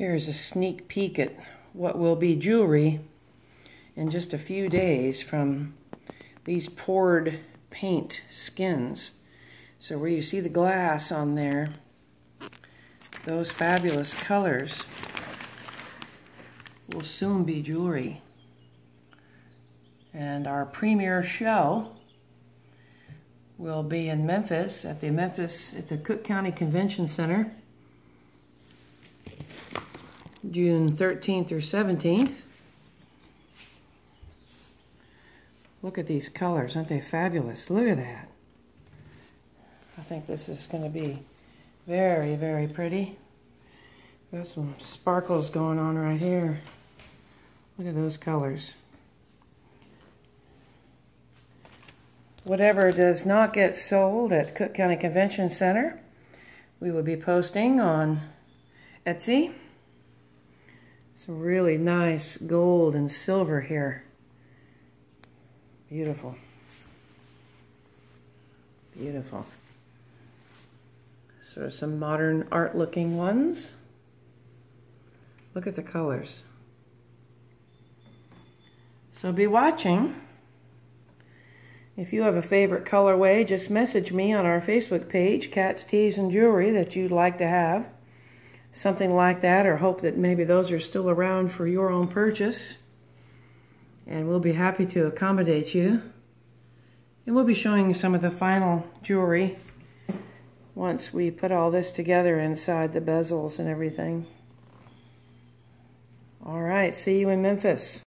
Here's a sneak peek at what will be jewelry in just a few days from these poured paint skins. So where you see the glass on there, those fabulous colors will soon be jewelry. And our premiere show will be in Memphis at the Memphis at the Cook County Convention Center June 13th through 17th. Look at these colors, aren't they fabulous? Look at that. I think this is going to be very, very pretty. Got some sparkles going on right here. Look at those colors. Whatever does not get sold at Cook County Convention Center, we will be posting on Etsy. Some really nice gold and silver here. Beautiful. Beautiful. Sort of some modern art looking ones. Look at the colors. So be watching. If you have a favorite colorway, just message me on our Facebook page, Kat's, Tees, and Jewelry, that you'd like to have something like that or hope that maybe those are still around for your own purchase. And we'll be happy to accommodate you. And we'll be showing you some of the final jewelry once we put all this together inside the bezels and everything. All right, see you in Memphis.